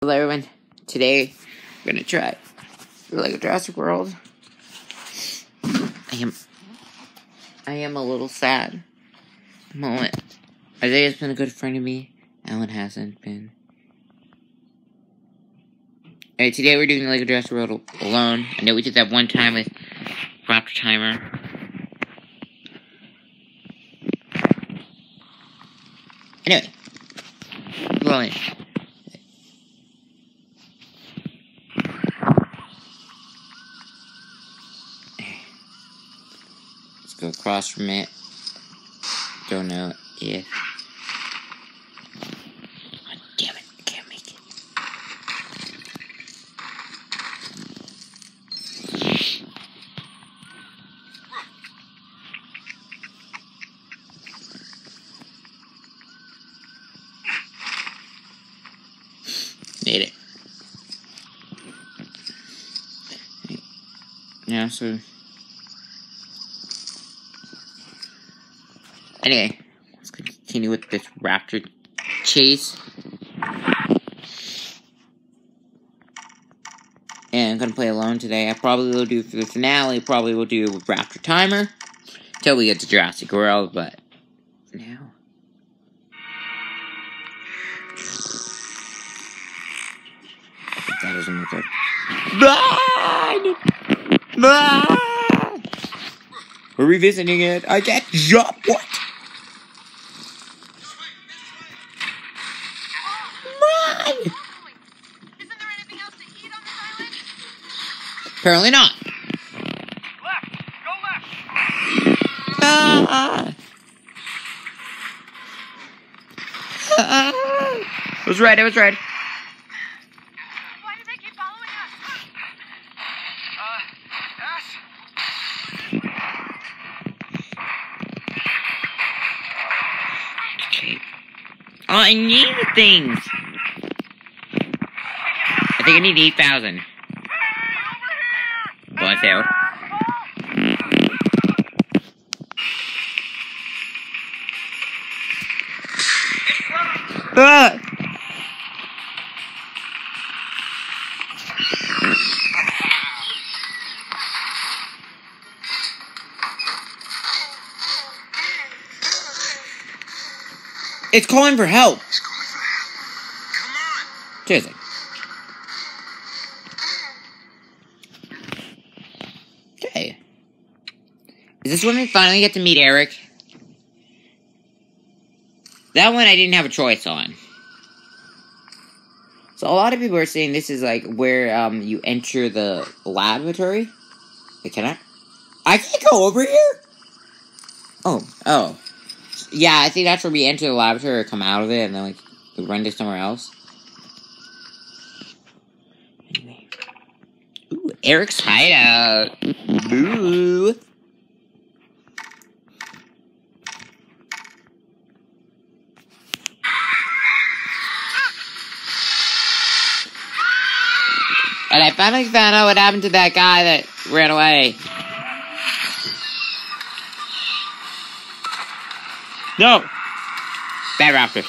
Hello everyone. Today we're gonna try Lego Jurassic World. I am I am a little sad. Moment. Isaiah's been a good friend of me. Alan hasn't been. Alright, today we're doing Lego Jurassic World alone. I know we did that one time with Raptor Timer. Anyway. Rolling. Across from it. Don't know if. Made it. Yeah, so. Anyway, let's continue with this raptor chase. And I'm gonna play alone today. I probably will do for the finale, probably will do Raptor Timer. Till we get to Jurassic World, but now. That doesn't look good. We're revisiting it. I can't jump. What? Apparently not. Left! Go left! Ah! Ah! I was right. It was right. Why do they keep following us? Uh, Ash? Okay. Oh, I need things. I think I need eight thousand. Well, I failed. Ah! It's calling for help. He's calling for help. Come on. Seriously. Is this when we finally get to meet Eric? That one I didn't have a choice on. So a lot of people are saying this is like where um you enter the laboratory. Wait, can I? I can't go over here. Oh, oh, yeah. I think that's where we enter the laboratory or come out of it, and then like we run to somewhere else. Ooh, Eric's hideout. Boo. And I finally found out what happened to that guy that ran away. No! Bad raptors.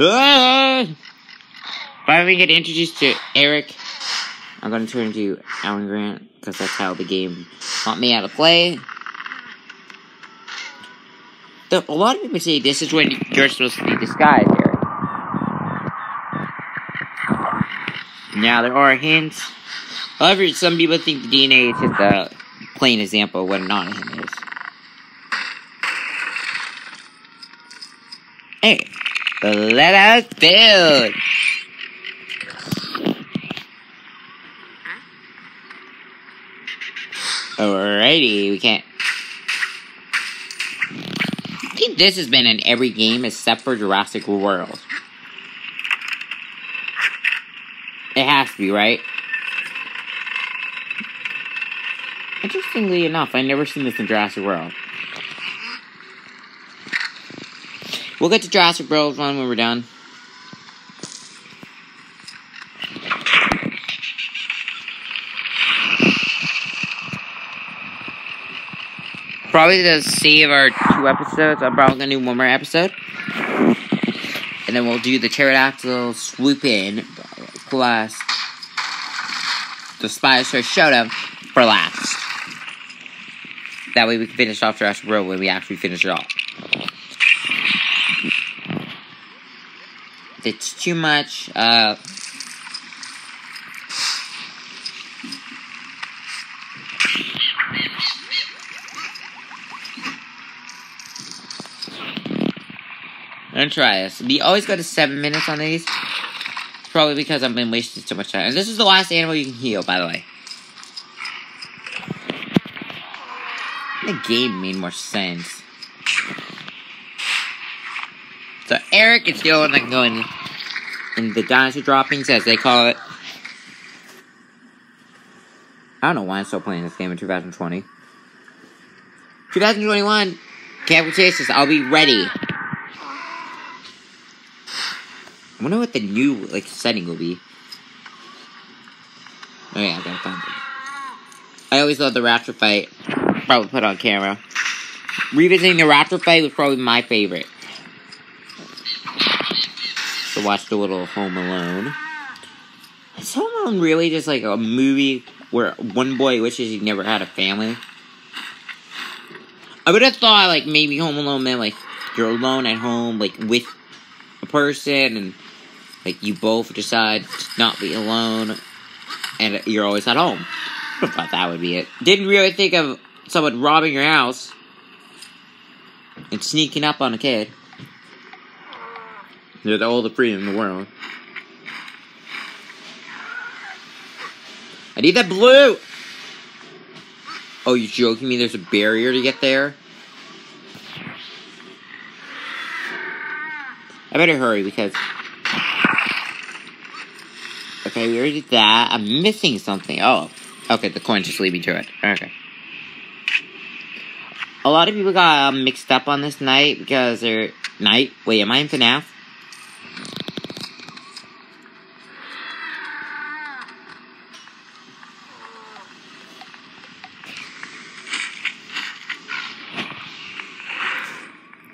Ah! Finally get introduced to Eric. I'm gonna turn to Alan Grant because that's how the game taught me how to play. Though a lot of people say this is when you're supposed to be disguised, Eric. Now there are hints. However, some people think the DNA is just a plain example of what an him is. Hey, let us build. Alrighty, we can't. I think this has been in every game except for Jurassic World. It has to be, right? Interestingly enough, I've never seen this in Jurassic World. We'll get to Jurassic World one when we're done. Probably to save our two episodes. I'm probably gonna do one more episode. And then we'll do the pterodactyl swoop in plus the Spinosaurus showdown for last. That way we can finish off Jurassic World when we actually finish it off. It's too much, uh, gonna try this. We always go to seven minutes on these. Probably because I've been wasting so much time. And this is the last animal you can heal, by the way. The game made more sense. So Eric is the one that going in the dinosaur droppings, as they call it. I don't know why I'm still playing this game in 2020. 2021, Camp Cretaceous, I'll be ready. I wonder what the new like setting will be. Oh yeah, I gotta find it. I always love the raptor fight. Probably put on camera. Revisiting the raptor fight was probably my favorite. To watch the little Home Alone. Is Home Alone really just like a movie where one boy wishes he never had a family? I would have thought like maybe Home Alone meant like you're alone at home, like with a person, and like you both decide to not be alone, and you're always at home. I thought that would be it. Didn't really think of someone robbing your house and sneaking up on a kid. There's all the freedom in the world. I need that blue! Oh, you joking me? There's a barrier to get there? I better hurry because... Okay, we already did that. I'm missing something. Oh. Okay, the coin just lead me to it. Okay. A lot of people got um, mixed up on this night because they're... Night? Wait, am I in FNAF?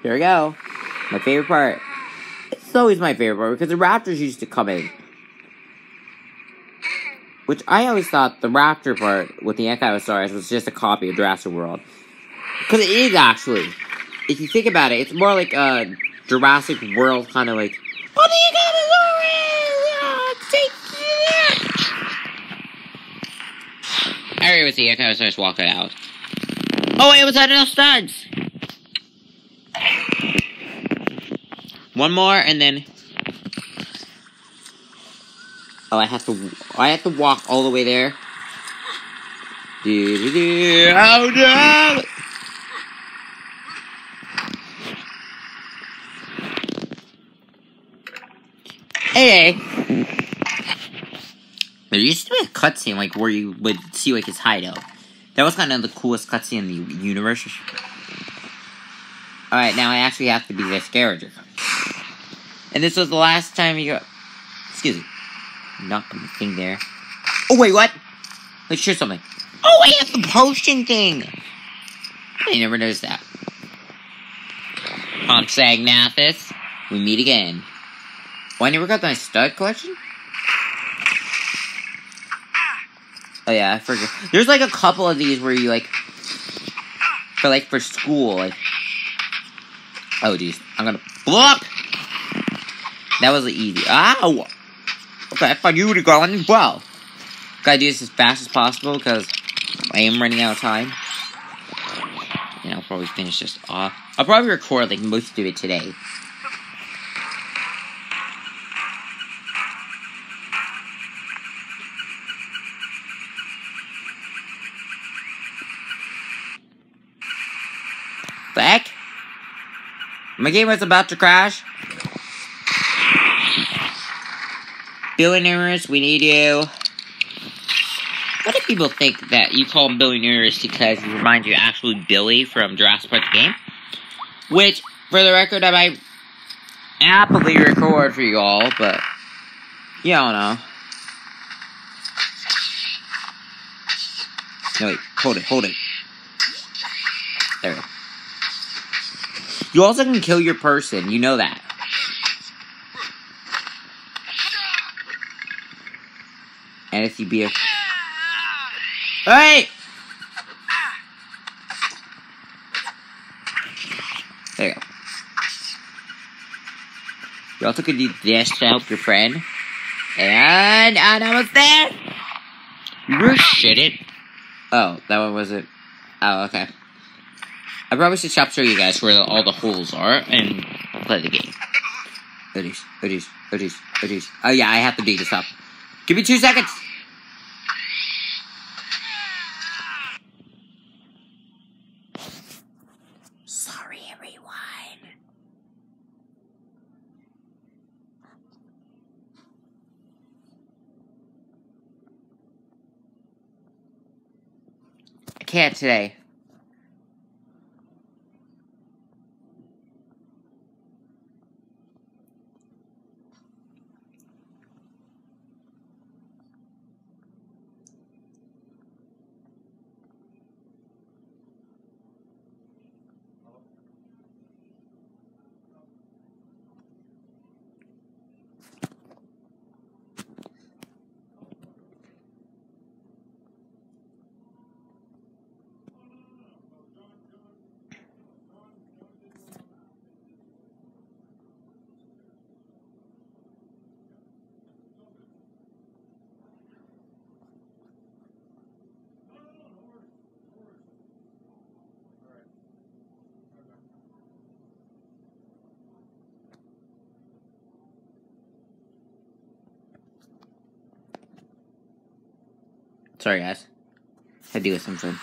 Here we go. My favorite part. It's always my favorite part because the Raptors used to come in. Which I always thought the Raptor part with the Ankylosaurus was just a copy of Jurassic World. Because it is actually. If you think about it, it's more like a Jurassic World kind of like. Oh, the Ankylosaurus! Take it! Already was the Ankylosaurus walking out. Oh, it was out of studs! One more, and then. Oh, I have to. I have to walk all the way there. Oh no! Hey. There used to be a cutscene like where you would see like his hideout. That was kind of the coolest cutscene in the universe. Alright, now I actually have to be the scavenger. And this was the last time you got. Excuse me. Not the thing there. Oh, wait, what? Let's show something. Oh, I have the potion thing! I never noticed that. I'm Sagnathus. We meet again. Oh, I never got my stud collection? Oh, yeah, I forget. There's like a couple of these where you like. For like for school, like. Oh, jeez. I'm gonna block! That was easy. Ow! Okay, I thought you would have gone as well. Gotta do this as fast as possible because I am running out of time. And I'll probably finish this off. I'll probably record like most of it today. Back? My game was about to crash. Billionaires, we need you. What do people think that you call him billionaires because he reminds you actually Billy from Jurassic Park the game? Which, for the record, I might happily record for you all, but I don't know. No, wait, hold it, hold it. There we go. You also can kill your person. You know that. And if you be a hey, there you go. You also could do this to help your friend. And and I was there. You really shouldn't. Oh, that one wasn't. Oh, okay. I probably should stop showing you guys where the, all the holes are and play the game. Oddies, oddies, oddies, oddies. Oh yeah, I have to beat this up. Give me two seconds. Sorry, everyone. Can't today. Sorry, guys. Had to deal with something.